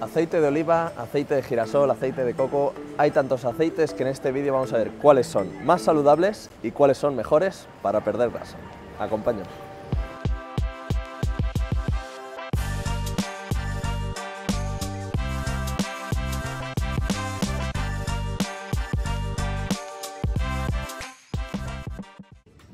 Aceite de oliva, aceite de girasol, aceite de coco, hay tantos aceites que en este vídeo vamos a ver cuáles son más saludables y cuáles son mejores para perder grasa. Acompáñame.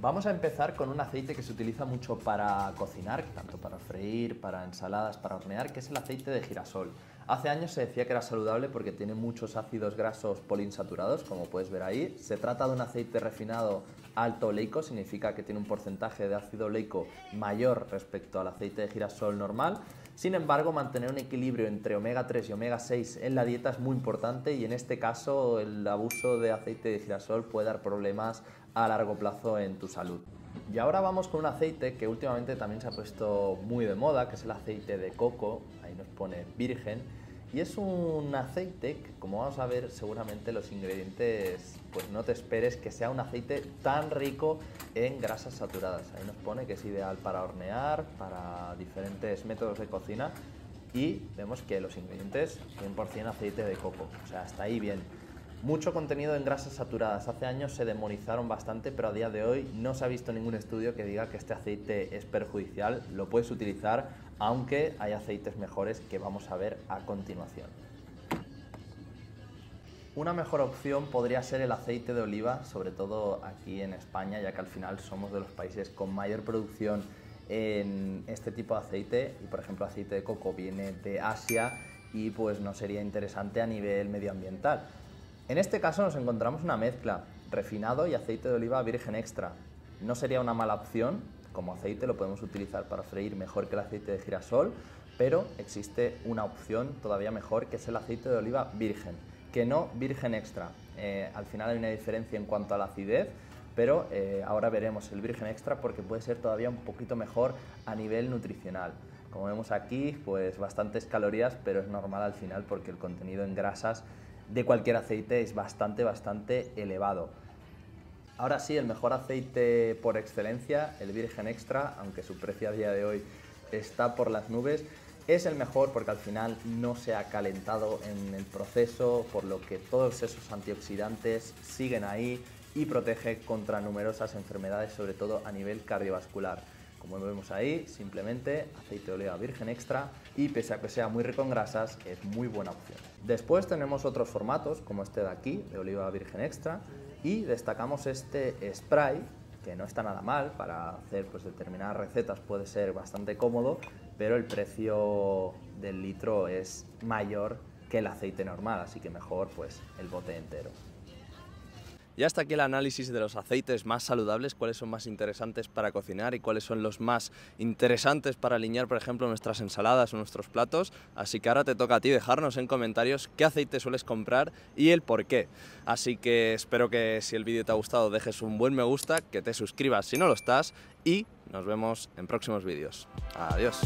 Vamos a empezar con un aceite que se utiliza mucho para cocinar, tanto para freír, para ensaladas, para hornear, que es el aceite de girasol. Hace años se decía que era saludable porque tiene muchos ácidos grasos poliinsaturados, como puedes ver ahí. Se trata de un aceite refinado alto oleico, significa que tiene un porcentaje de ácido oleico mayor respecto al aceite de girasol normal. Sin embargo, mantener un equilibrio entre omega 3 y omega 6 en la dieta es muy importante y en este caso el abuso de aceite de girasol puede dar problemas a largo plazo en tu salud. Y ahora vamos con un aceite que últimamente también se ha puesto muy de moda, que es el aceite de coco, ahí nos pone virgen, y es un aceite que, como vamos a ver, seguramente los ingredientes, pues no te esperes que sea un aceite tan rico en grasas saturadas. Ahí nos pone que es ideal para hornear, para diferentes métodos de cocina, y vemos que los ingredientes 100% aceite de coco, o sea, hasta ahí bien. Mucho contenido en grasas saturadas. Hace años se demonizaron bastante, pero a día de hoy no se ha visto ningún estudio que diga que este aceite es perjudicial. Lo puedes utilizar, aunque hay aceites mejores que vamos a ver a continuación. Una mejor opción podría ser el aceite de oliva, sobre todo aquí en España, ya que al final somos de los países con mayor producción en este tipo de aceite y por ejemplo aceite de coco viene de Asia y pues no sería interesante a nivel medioambiental. En este caso nos encontramos una mezcla, refinado y aceite de oliva virgen extra. No sería una mala opción, como aceite lo podemos utilizar para freír mejor que el aceite de girasol, pero existe una opción todavía mejor que es el aceite de oliva virgen, que no virgen extra. Eh, al final hay una diferencia en cuanto a la acidez, pero eh, ahora veremos el virgen extra porque puede ser todavía un poquito mejor a nivel nutricional. Como vemos aquí, pues bastantes calorías, pero es normal al final porque el contenido en grasas de cualquier aceite es bastante, bastante elevado. Ahora sí, el mejor aceite por excelencia, el virgen extra, aunque su precio a día de hoy está por las nubes, es el mejor porque al final no se ha calentado en el proceso, por lo que todos esos antioxidantes siguen ahí y protege contra numerosas enfermedades, sobre todo a nivel cardiovascular. Como vemos ahí, simplemente aceite de oliva virgen extra y pese a que sea muy rico en grasas, es muy buena opción. Después tenemos otros formatos, como este de aquí, de oliva virgen extra, y destacamos este spray, que no está nada mal, para hacer pues, determinadas recetas puede ser bastante cómodo, pero el precio del litro es mayor que el aceite normal, así que mejor pues el bote entero. Y hasta aquí el análisis de los aceites más saludables, cuáles son más interesantes para cocinar y cuáles son los más interesantes para alinear, por ejemplo, nuestras ensaladas o nuestros platos. Así que ahora te toca a ti dejarnos en comentarios qué aceite sueles comprar y el por qué. Así que espero que si el vídeo te ha gustado dejes un buen me gusta, que te suscribas si no lo estás y nos vemos en próximos vídeos. Adiós.